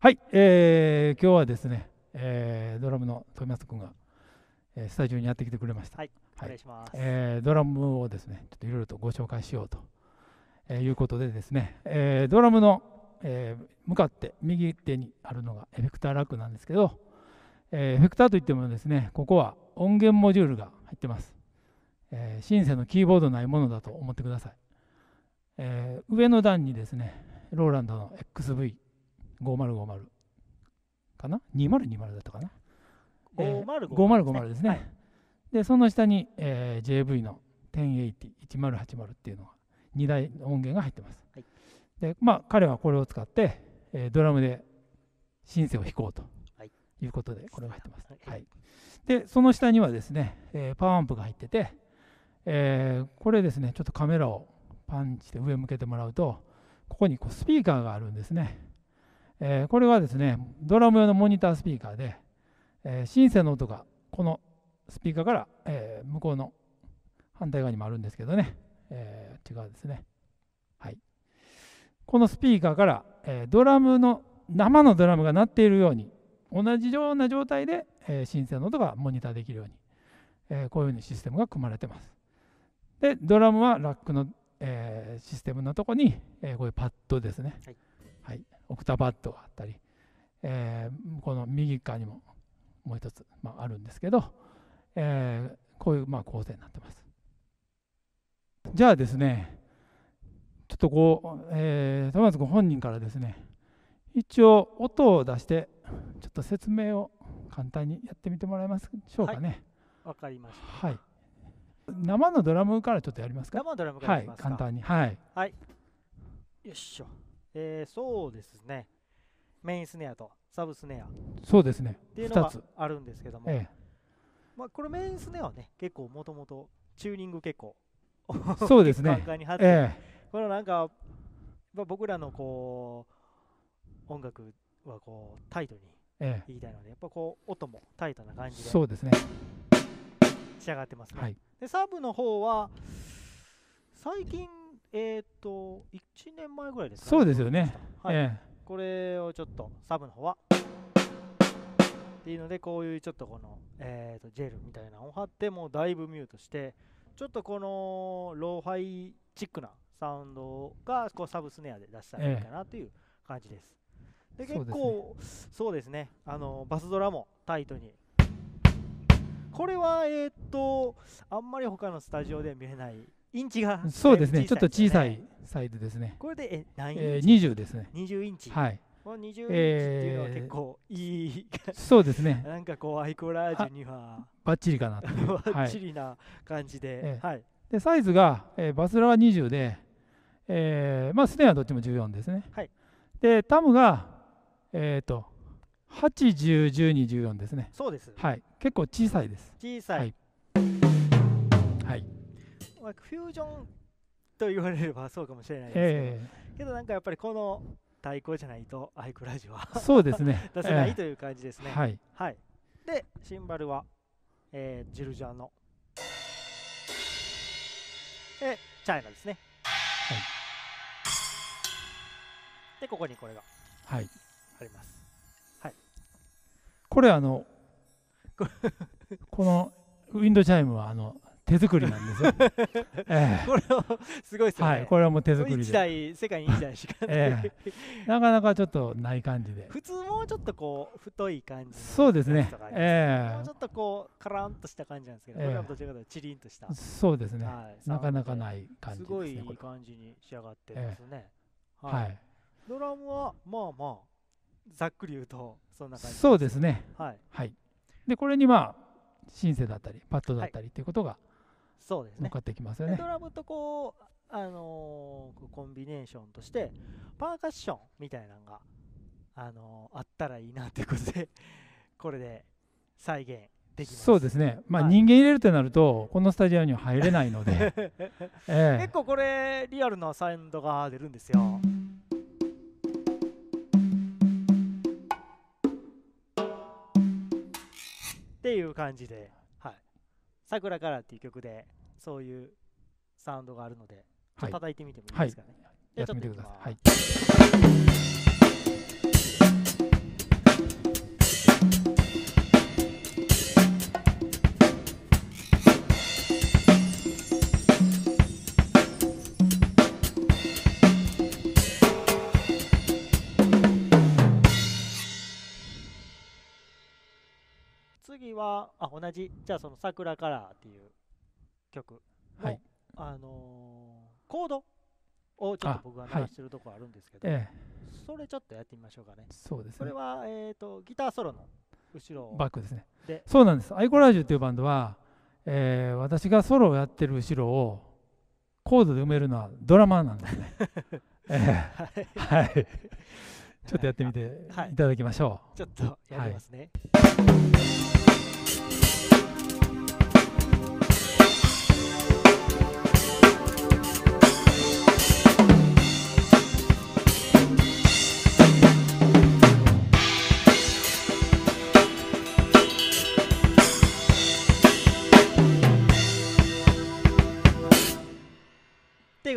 はい、えー今日はですね、えードラムの富松君が、えースタジオにやってきてくれました。はいおはい願いします。えードラムをですね、ちょっといろいろとご紹介しようと、えーいうことでですね、えードラムの、えー向かって右手にあるのがエフェクターラックなんですけど、えーエフェクターといってもですね、ここは音源モジュールが入ってます。えーシンセのキーボードないものだと思ってください。えー上の段にですね、ローランドの XV5050 かな ?2020 だったかな？えー5050 5050ですね。はいで、その下に、えー JV の1080、1080っていうのが2台音源が入ってます。はいで、まあ、彼はこれを使って、えードラムでシンセを弾こうとはいいうことで、これが入ってます。はいはい、で、その下にはですね、えーパワーアンプが入ってて、えーこれですね、ちょっとカメラをパンして上向けてもらうと、ここにこうスピーカーがあるんですね。えーこれはですね、ドラム用のモニタースピーカーで、えーシンセの音がこのスピーカーから、えー向こうの反対側にもあるんですけどね、えー違うですね。はい。このスピーカーから、えードラムの、生のドラムが鳴っているように、同じような状態で、えーシンセの音がモニターできるように、えーこういうふうにシステムが組まれてます。で、ドラムはラックの、えーシステムのとこに、えーこういうパッドですね。はいはい。オクタパッドがあったり、えーこの右側にももう一つ、まあ、あるんですけど、えーこういう、まあ、構成になってます。じゃあですね、ちょっとこう、えー、トマツ君本人からですね、一応音を出して、ちょっと説明を簡単にやってみてもらえますでしょうかね。わかりました。はい。生のドラムからちょっとやりますか？生ドラムからはい。簡単に。はい。よっしょ。えー、そうですね。メインスネアとサブスネアっそうですね。ていうのが二つ。あるんですけども、えまあこれメインスネアはね、結構もともとチューニング結構え、そうですね に張って、えこのなんか、まあ、僕らのこう音楽はこうタイトにえ、え言いたいので、やっぱこう音もタイトな感え、じでそうですね。仕上がってますね。はい。でサブの方は最近えっ、と1年前ぐらいですか、そうですよね。はい。えこれをちょっとサブの方。はっていうのでこういうちょっとこの、えー、とジェルみたいなのを貼ってもうだいぶミュートしてちょっとこのローファイチックなサウンドがこうサブスネアで出したらいいかなという感じです。でそうですね。結構そうですね。あのバスドラもタイトに。これはえっ、とあんまり他のスタジオでは見れないインチがえ、そうですね。ちょっと小さよいサイズですね。これでえ何インチ、えー、20ですね。20インチ、はい。この20インチっていうのはえー結構いい、そうですね。なんかこうアイコラージュにはバッチリかな。バッはい。チリな感じで、ええはいで、サイズが、えーバスラは20で、えーまあ、スネアはどっちも14ですね。はいで、タムが、えっ、と、8、10、12、14ですね。そうですはい。結構小さいです。小さい、はいはい。まあフュージョンと言われればそうかもしれないですえけど、けどなんかやっぱりこの対抗じゃないとアイコラージュはーそうですね。出せないえという感じですね、ーはい。はい。で、シンバルは、えージルジャンの、で、チャイナですね。はいで、ここにこれがはい。あります。これあのこ、このウィンドチャイムはあの手作りなんですよ。えこれはすごいですね。はい。これはもう手作り1で。台、世界に1台しかない。えなかなかちょっとない感じで。普通もうちょっとこう、太い感じのそうですねやつとかあ。りますえもうちょっとこう、カランとした感じなんですけど、ええこれはどちらかというとチリンとしたえ。そうですね。はいなかなかない感じですね。すごいいい感じに仕上がってますね。はい。ドラムはまあまあざっくり言うとそんな感じそうですね。はいはい。で、これにまあ、シンセだったり、パッドだったりっていうことがそうですね。乗っかってきますよね。でド。ラムとこうあのーコンビネーションとしてパーカッションみたいなのがあのーあったらいいなということで これで再現できます。そうですね。まあ、はい。人間入れるとなると、このスタジオには入れないので、ええ。結構これリアルなサウンドが出るんですよ。っていう感じで「はい、桜から」っていう曲でそういうサウンドがあるのでちょっと叩いてみてもいいですかね、じゃあちょっといきやってみてください。ますはい。はあ同じ。じゃあその「桜カラー」っていう曲の、はい。あのーコードをちょっと僕があ鳴らしてるところあるんですけど、えそれちょっとやってみましょうかね。えそうですね。それは、えー、とギターソロの後ろをバックですね。で。そうなんです。アイコラージュっていうバンドは、えー私がソロをやってる後ろをコードで埋めるのはドラマーなんですね、えはい。えはい。ちょっとやってみてはい。い。ただきましょちょっとやりますね、ってい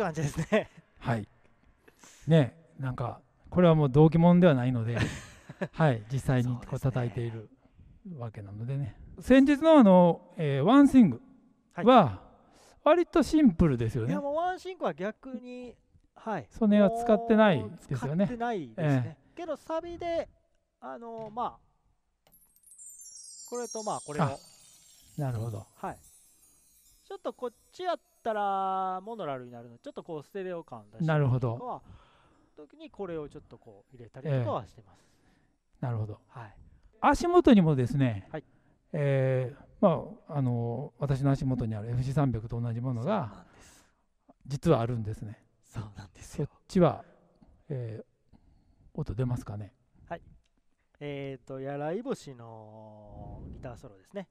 感じですね。うはい。ねなんかこれはもう同期もんではないので はい実際にこう叩いているわけなのでね。先日のあの、えーワンスイングは割とシンプルですよね。いやもうワンシンクは逆にはい。その辺は使ってないですよね。使ってないですね、けどサビであのまあこれとまあこれを。あなるほど。はい。ちょっとこっちやったらモノラルになるの。でちょっとこうステレオ感出してなるほど。時にこれをちょっとこう入れたりとかはしてます、なるほど。はい。足元にもですね、はい。えーまあ、あの私の足元にある FC300 と同じものが実はあるんですね。そうなんですそっよちは、えー音出ますかね？えっ、ー、とやらい星のギターソロですね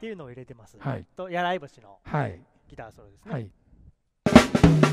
っていうのを入れてます。はいとやらい星のはいギターソロですね。はい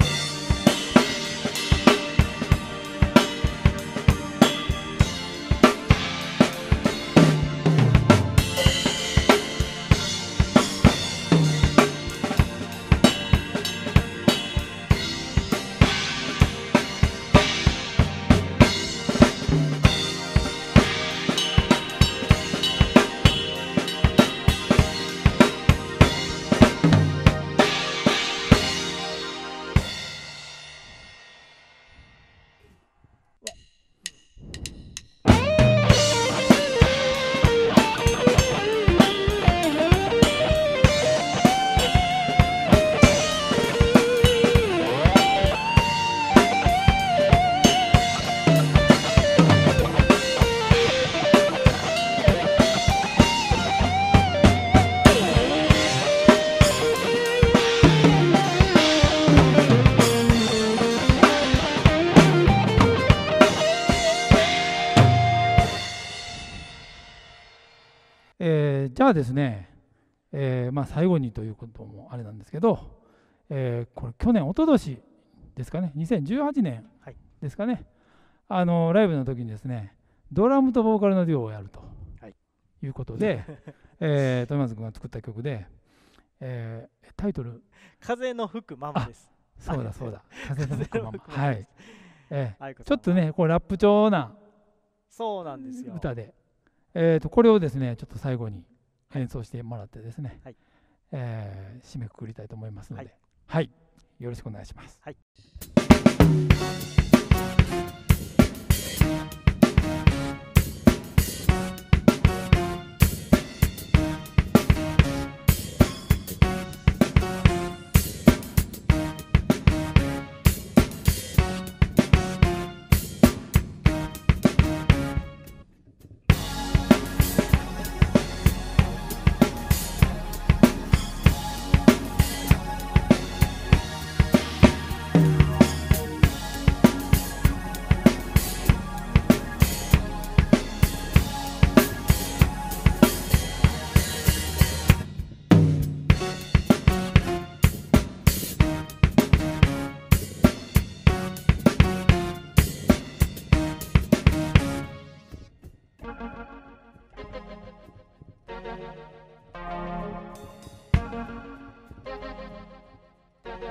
えーじゃあですね、えーまあ、最後にということもあれなんですけど、えーこれ去年一昨年ですかね2018年はいですかね、あのライブの時にですねドラムとボーカルのデュオをやると、はい。い、うことで、えー、富松君が作った曲で、えータイトル。風の吹くままです。そうだそうだ。風の吹くまま。はい、えーちょっとねこうラップ調なそうなんですよ。歌で、えー、とこれをですねちょっと最後に演奏してもらってですね、はい。えー締めくくりたいと思いますので、ははいい。よろしくお願いします。はい「